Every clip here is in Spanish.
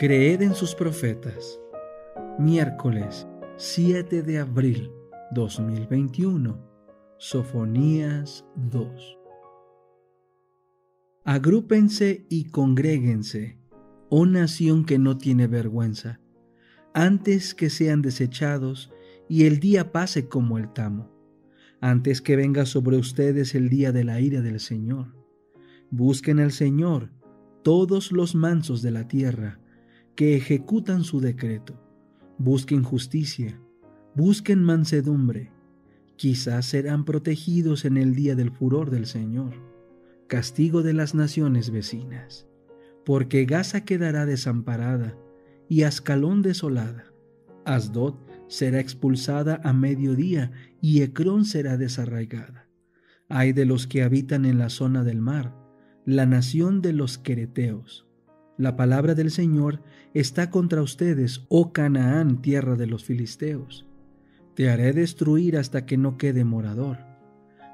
Creed en sus profetas. Miércoles 7 de abril 2021. Sofonías 2. Agrúpense y congréguense, oh nación que no tiene vergüenza, antes que sean desechados y el día pase como el tamo, antes que venga sobre ustedes el día de la ira del Señor. Busquen al Señor todos los mansos de la tierra, que ejecutan su decreto. Busquen justicia, busquen mansedumbre. Quizás serán protegidos en el día del furor del Señor, castigo de las naciones vecinas. Porque Gaza quedará desamparada y Ascalón desolada. Asdod será expulsada a mediodía y Ecrón será desarraigada. Hay de los que habitan en la zona del mar, la nación de los quereteos la palabra del Señor está contra ustedes, oh Canaán, tierra de los filisteos. Te haré destruir hasta que no quede morador.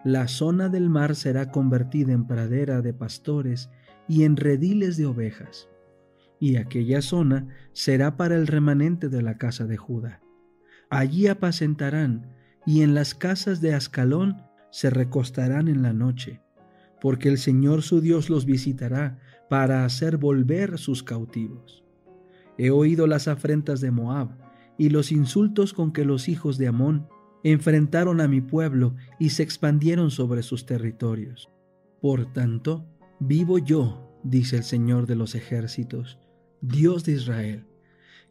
La zona del mar será convertida en pradera de pastores y en rediles de ovejas. Y aquella zona será para el remanente de la casa de Judá. Allí apacentarán, y en las casas de Ascalón se recostarán en la noche, porque el Señor su Dios los visitará para hacer volver sus cautivos. He oído las afrentas de Moab y los insultos con que los hijos de Amón enfrentaron a mi pueblo y se expandieron sobre sus territorios. Por tanto, vivo yo, dice el Señor de los ejércitos, Dios de Israel,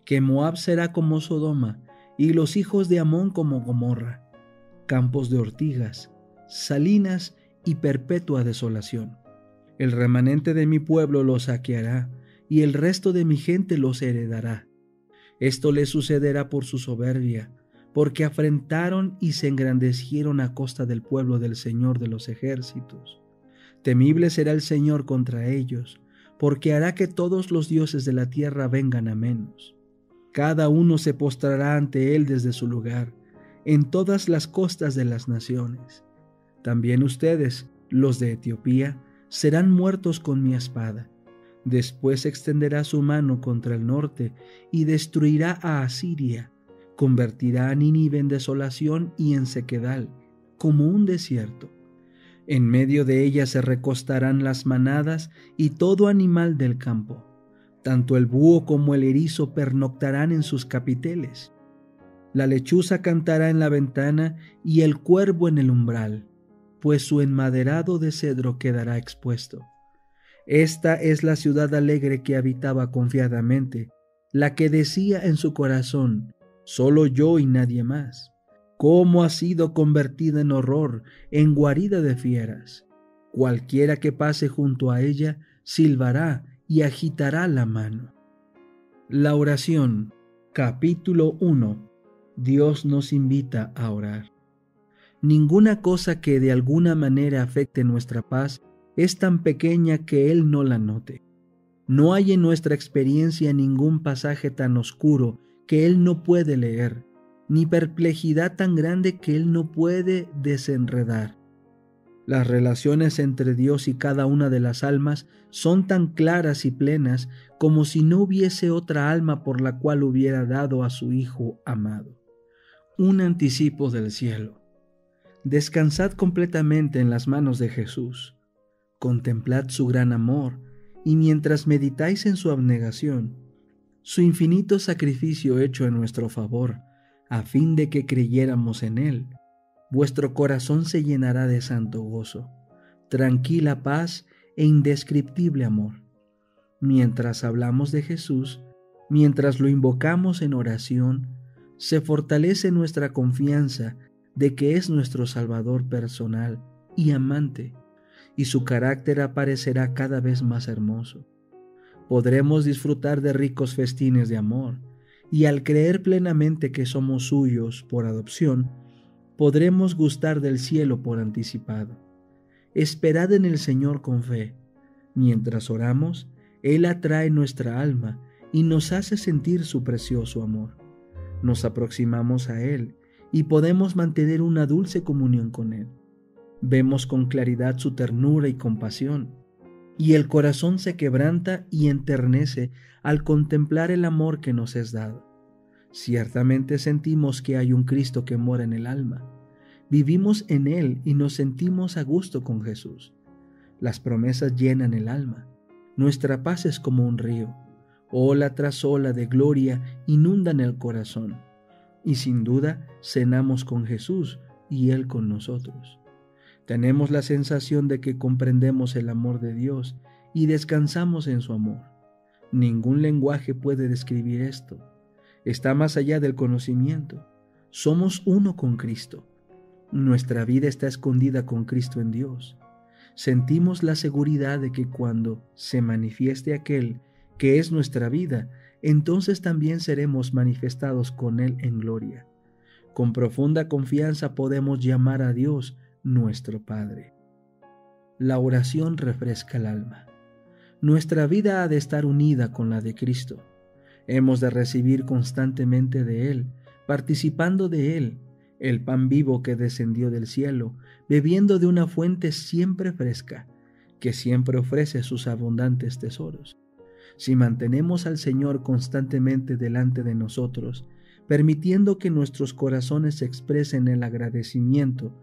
que Moab será como Sodoma y los hijos de Amón como Gomorra, campos de ortigas, salinas y perpetua desolación. El remanente de mi pueblo los saqueará, y el resto de mi gente los heredará. Esto les sucederá por su soberbia, porque afrentaron y se engrandecieron a costa del pueblo del Señor de los ejércitos. Temible será el Señor contra ellos, porque hará que todos los dioses de la tierra vengan a menos. Cada uno se postrará ante él desde su lugar, en todas las costas de las naciones. También ustedes, los de Etiopía, serán muertos con mi espada. Después extenderá su mano contra el norte y destruirá a Asiria, convertirá a Nínive en desolación y en sequedal, como un desierto. En medio de ella se recostarán las manadas y todo animal del campo. Tanto el búho como el erizo pernoctarán en sus capiteles. La lechuza cantará en la ventana y el cuervo en el umbral pues su enmaderado de cedro quedará expuesto. Esta es la ciudad alegre que habitaba confiadamente, la que decía en su corazón, solo yo y nadie más. ¿Cómo ha sido convertida en horror, en guarida de fieras? Cualquiera que pase junto a ella silbará y agitará la mano. La oración, capítulo 1. Dios nos invita a orar. Ninguna cosa que de alguna manera afecte nuestra paz es tan pequeña que Él no la note. No hay en nuestra experiencia ningún pasaje tan oscuro que Él no puede leer, ni perplejidad tan grande que Él no puede desenredar. Las relaciones entre Dios y cada una de las almas son tan claras y plenas como si no hubiese otra alma por la cual hubiera dado a su Hijo amado. Un anticipo del cielo. Descansad completamente en las manos de Jesús. Contemplad su gran amor y mientras meditáis en su abnegación, su infinito sacrificio hecho en nuestro favor, a fin de que creyéramos en Él, vuestro corazón se llenará de santo gozo, tranquila paz e indescriptible amor. Mientras hablamos de Jesús, mientras lo invocamos en oración, se fortalece nuestra confianza de que es nuestro Salvador personal y amante, y su carácter aparecerá cada vez más hermoso. Podremos disfrutar de ricos festines de amor, y al creer plenamente que somos suyos por adopción, podremos gustar del cielo por anticipado. Esperad en el Señor con fe. Mientras oramos, Él atrae nuestra alma y nos hace sentir su precioso amor. Nos aproximamos a Él y podemos mantener una dulce comunión con Él. Vemos con claridad su ternura y compasión. y el corazón se quebranta y enternece al contemplar el amor que nos es dado. Ciertamente sentimos que hay un Cristo que mora en el alma. Vivimos en Él y nos sentimos a gusto con Jesús. Las promesas llenan el alma. Nuestra paz es como un río. Ola tras ola de gloria inundan el corazón. Y sin duda cenamos con Jesús y Él con nosotros. Tenemos la sensación de que comprendemos el amor de Dios y descansamos en su amor. Ningún lenguaje puede describir esto. Está más allá del conocimiento. Somos uno con Cristo. Nuestra vida está escondida con Cristo en Dios. Sentimos la seguridad de que cuando se manifieste aquel que es nuestra vida, entonces también seremos manifestados con Él en gloria. Con profunda confianza podemos llamar a Dios nuestro Padre. La oración refresca el alma. Nuestra vida ha de estar unida con la de Cristo. Hemos de recibir constantemente de Él, participando de Él, el pan vivo que descendió del cielo, bebiendo de una fuente siempre fresca, que siempre ofrece sus abundantes tesoros. Si mantenemos al Señor constantemente delante de nosotros, permitiendo que nuestros corazones expresen el agradecimiento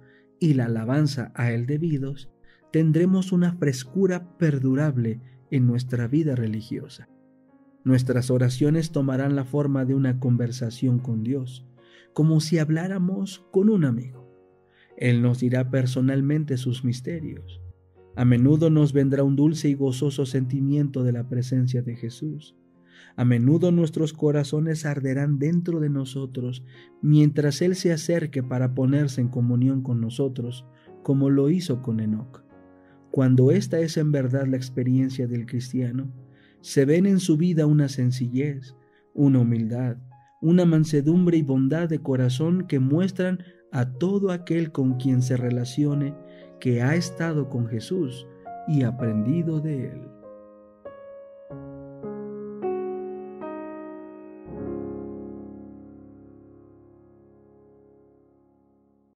y la alabanza a Él debidos, tendremos una frescura perdurable en nuestra vida religiosa. Nuestras oraciones tomarán la forma de una conversación con Dios, como si habláramos con un amigo. Él nos dirá personalmente sus misterios. A menudo nos vendrá un dulce y gozoso sentimiento de la presencia de Jesús. A menudo nuestros corazones arderán dentro de nosotros mientras Él se acerque para ponerse en comunión con nosotros, como lo hizo con Enoch. Cuando esta es en verdad la experiencia del cristiano, se ven en su vida una sencillez, una humildad, una mansedumbre y bondad de corazón que muestran a todo aquel con quien se relacione que ha estado con Jesús y aprendido de él.